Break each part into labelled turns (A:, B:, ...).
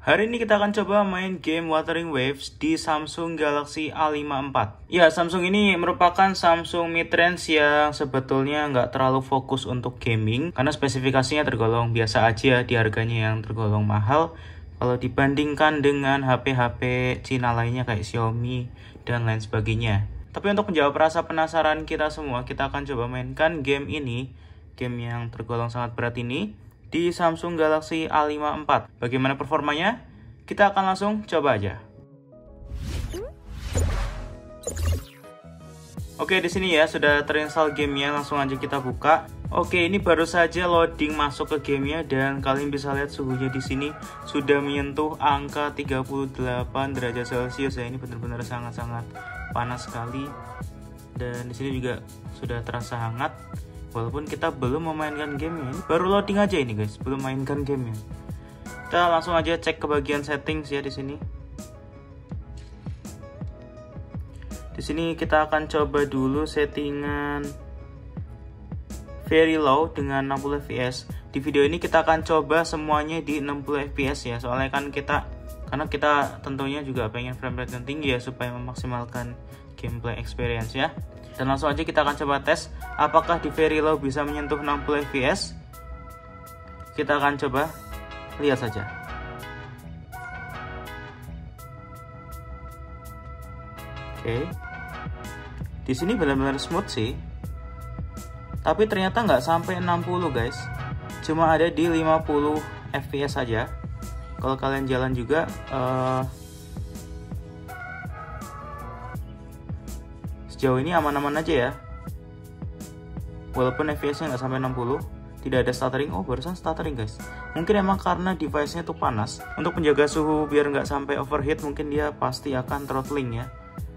A: Hari ini kita akan coba main game Wuthering Waves di Samsung Galaxy A5 IV. Ya, Samsung ini merupakan Samsung mid-range yang sebetulnya nggak terlalu fokus untuk gaming karena spesifikasinya tergolong biasa aja di harganya yang tergolong mahal kalau dibandingkan dengan HP-HP Cina lainnya kayak Xiaomi dan lain sebagainya. Tapi untuk menjawab rasa penasaran kita semua, kita akan coba mainkan game ini, game yang tergolong sangat berat ini di Samsung Galaxy A5 IV. Bagaimana performanya? Kita akan langsung coba aja. Oke, di sini ya sudah terinstall gamenya, langsung aja kita buka. Oke, ini baru saja loading masuk ke gamenya dan kalian bisa lihat suhunya di sini sudah menyentuh angka 38 derajat Celcius ya. Ini benar-benar sangat-sangat panas sekali. Dan di sini juga sudah terasa hangat walaupun kita belum memainkan game ini baru loading aja ini guys. Belum mainkan gamenya kita langsung aja cek ke bagian settings ya di sini. Di sini kita akan coba dulu settingan very low dengan 60 fps di video ini kita akan coba semuanya di 60 fps ya. Soalnya kan kita karena kita tentunya juga pengen frame rate yang tinggi ya supaya memaksimalkan gameplay experience ya dan langsung aja kita akan coba tes apakah di very low bisa menyentuh 60 fps. Kita akan coba lihat saja. Oke. Di sini benar-benar smooth sih. Tapi ternyata nggak sampai 60 guys. Cuma ada di 50 fps saja. Kalau kalian jalan juga uh, Sejauh ini aman-aman aja ya. Walaupun FPS-nya nggak sampai 60, tidak ada stuttering. Oh, barusan stuttering guys. Mungkin emang karena device-nya tuh panas. Untuk menjaga suhu biar nggak sampai overheat, mungkin dia pasti akan throttling ya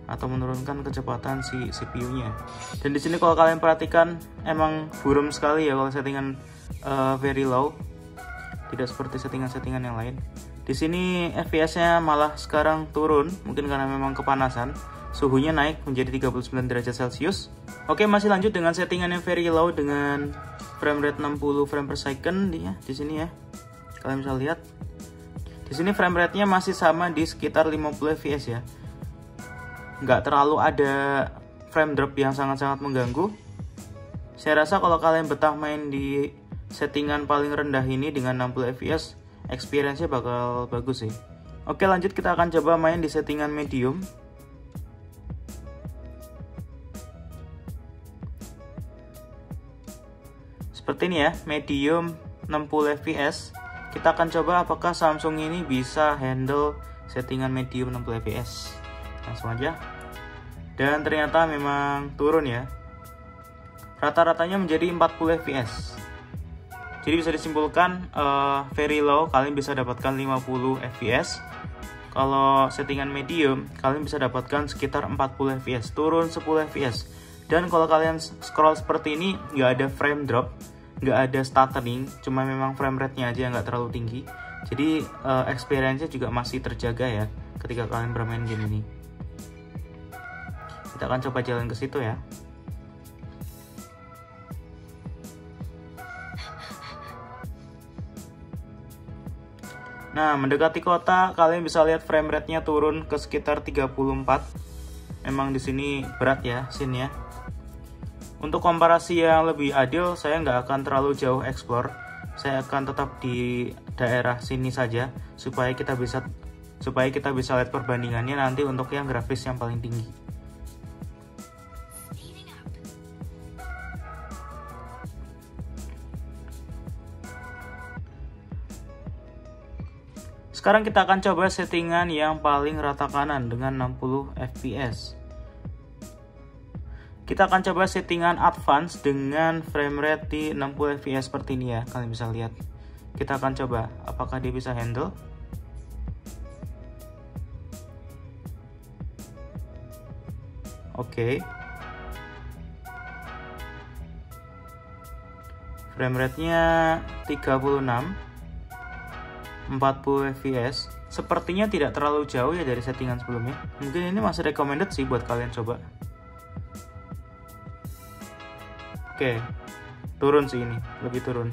A: atau menurunkan kecepatan si CPU-nya. Dan di sini kalau kalian perhatikan emang buram sekali ya kalau settingan uh, very low. Tidak seperti settingan-settingan yang lain. Di sini FPS-nya malah sekarang turun, mungkin karena memang kepanasan suhunya naik menjadi 39 derajat Celcius. Oke, masih lanjut dengan settingan yang very low dengan frame rate 60 frame per second ya di sini ya. Kalian bisa lihat. Di sini frame rate-nya masih sama di sekitar 50 fps ya. Nggak terlalu ada frame drop yang sangat-sangat mengganggu. Saya rasa kalau kalian betah main di settingan paling rendah ini dengan 60 fps, experience-nya bakal bagus sih. Oke lanjut kita akan coba main di settingan medium seperti ini ya medium 60 fps kita akan coba apakah Samsung ini bisa handle settingan medium 60 fps langsung aja. Dan ternyata memang turun ya. Rata-ratanya menjadi 40 fps jadi bisa disimpulkan uh, very low kalian bisa dapatkan 50 fps kalau settingan medium kalian bisa dapatkan sekitar 40 fps turun 10 fps dan kalau kalian scroll seperti ini nggak ada frame drop nggak ada stuttering cuma memang frame rate-nya aja nggak terlalu tinggi jadi uh, experience-nya juga masih terjaga ya ketika kalian bermain game ini kita akan coba jalan ke situ ya Nah, mendekati kota, kalian bisa lihat frame rate-nya turun ke sekitar 34. Memang di sini berat ya scene-nya. Untuk komparasi yang lebih adil, saya nggak akan terlalu jauh explore. Saya akan tetap di daerah sini saja supaya kita bisa supaya kita bisa lihat perbandingannya nanti untuk yang grafis yang paling tinggi. Sekarang kita akan coba settingan yang paling rata kanan dengan 60 fps. Kita akan coba settingan advance dengan frame rate di 60 fps seperti ini ya. Kalian bisa lihat. Kita akan coba apakah dia bisa handle. Oke. Okay. Frame rate-nya 36 40 fps sepertinya tidak terlalu jauh ya dari settingan sebelumnya mungkin ini masih recommended sih buat kalian coba Oke, turun sih ini, lebih turun.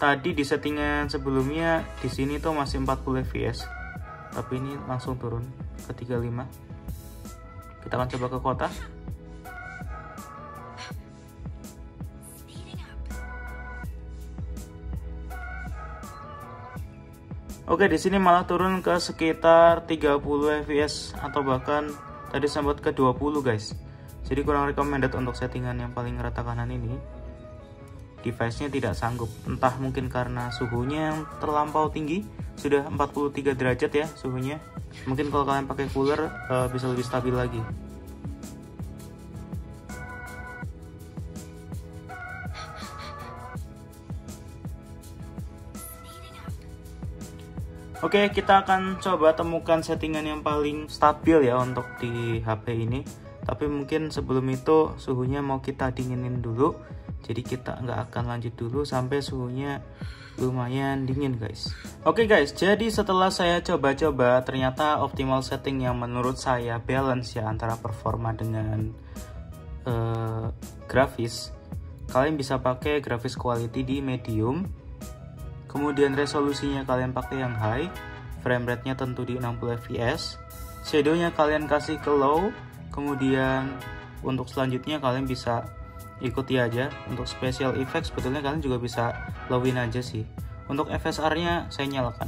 A: tadi di settingan sebelumnya di sini tuh masih 40 fps tapi ini langsung turun ke 35 kita akan coba ke kota Oke, di sini malah turun ke sekitar 30 fps atau bahkan tadi sempat ke 20 guys. Jadi kurang recommended untuk settingan yang paling rata kanan ini. Device-nya tidak sanggup, entah mungkin karena suhunya yang terlampau tinggi, sudah 43 derajat ya suhunya. Mungkin kalau kalian pakai cooler uh, bisa lebih stabil lagi. Oke, kita akan coba temukan settingan yang paling stabil ya untuk di HP ini. Tapi mungkin sebelum itu suhunya mau kita dinginin dulu. Jadi kita nggak akan lanjut dulu sampai suhunya lumayan dingin guys. Oke guys, jadi setelah saya coba-coba ternyata optimal setting yang menurut saya balance ya antara performa dengan uh, grafis. Kalian bisa pakai grafis quality di medium kemudian resolusinya kalian pakai yang high frame rate-nya tentu di 60 fps shadownya kalian kasih ke low kemudian untuk selanjutnya kalian bisa ikuti aja. Untuk special effect sebetulnya kalian juga bisa lowin aja sih. Untuk FSR nya saya nyalakan.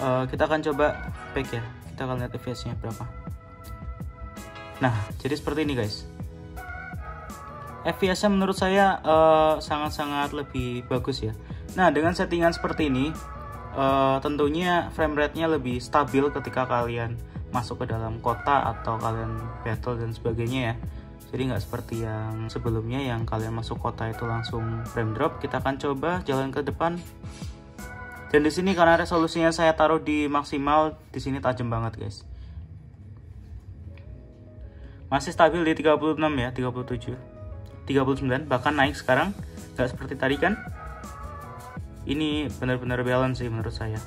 A: Uh, kita akan coba back ya. Kita akan lihat fps nya berapa. Nah jadi seperti ini guys. Fps nya menurut saya eh, sangat-sangat uh, lebih bagus ya. Nah, dengan settingan seperti ini, uh, tentunya frame rate-nya lebih stabil ketika kalian masuk ke dalam kota atau kalian battle dan sebagainya ya. Jadi nggak seperti yang sebelumnya yang kalian masuk kota itu langsung frame drop. Kita akan coba jalan ke depan. Dan di sini karena resolusinya saya taruh di maksimal, di sini tajam banget guys. Masih stabil di 36 ya, 37, 39 bahkan naik sekarang. Nggak seperti tadi kan? ini benar-benar balance sih menurut saya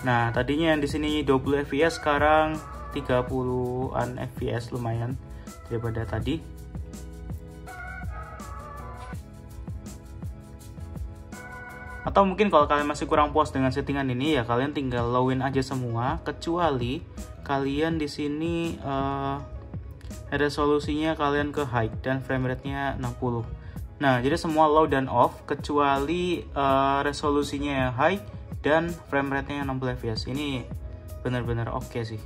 A: Nah, tadinya yang di sini 20 fps sekarang 30-an fps lumayan daripada tadi. Atau mungkin kalau kalian masih kurang puas dengan settingan ini ya kalian tinggal lowin aja semua kecuali kalian di sini uh, resolusinya kalian ke high dan frame rate-nya 60. Nah, jadi semua low dan off kecuali uh, resolusinya yang high dan frame rate-nya 60 fps. Ini benar-benar oke okay sih.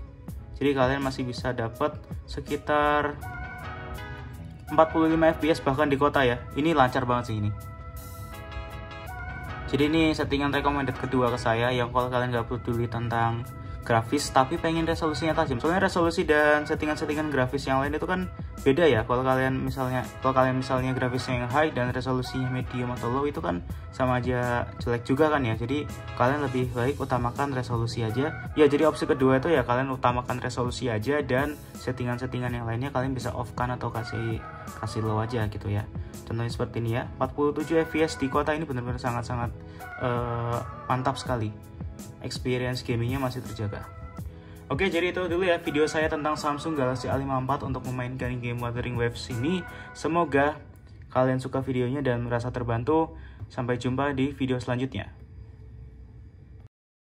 A: Jadi kalian masih bisa dapat sekitar 45 fps bahkan di kota ya. Ini lancar banget sih ini. Jadi ini settingan recommended kedua ke saya yang kalau kalian nggak peduli tentang grafis tapi pengen resolusinya tajam. Soalnya resolusi dan settingan-settingan grafis yang lain itu kan beda ya. Kalau kalian misalnya kalau kalian misalnya grafisnya yang high dan resolusinya medium atau low itu kan sama aja jelek juga kan ya. Jadi kalian lebih baik utamakan resolusi aja. Ya jadi opsi kedua itu ya kalian utamakan resolusi aja dan settingan-settingan yang lainnya kalian bisa off kan atau kasih kasih low aja gitu ya. Contohnya seperti ini ya. 47 fps di kota ini benar-benar sangat-sangat uh, mantap sekali experience gamingnya masih terjaga. Oke, jadi itu dulu ya video saya tentang Samsung Galaxy A54 untuk memainkan game Wuthering Waves ini. Semoga kalian suka videonya dan merasa terbantu. Sampai jumpa di video selanjutnya.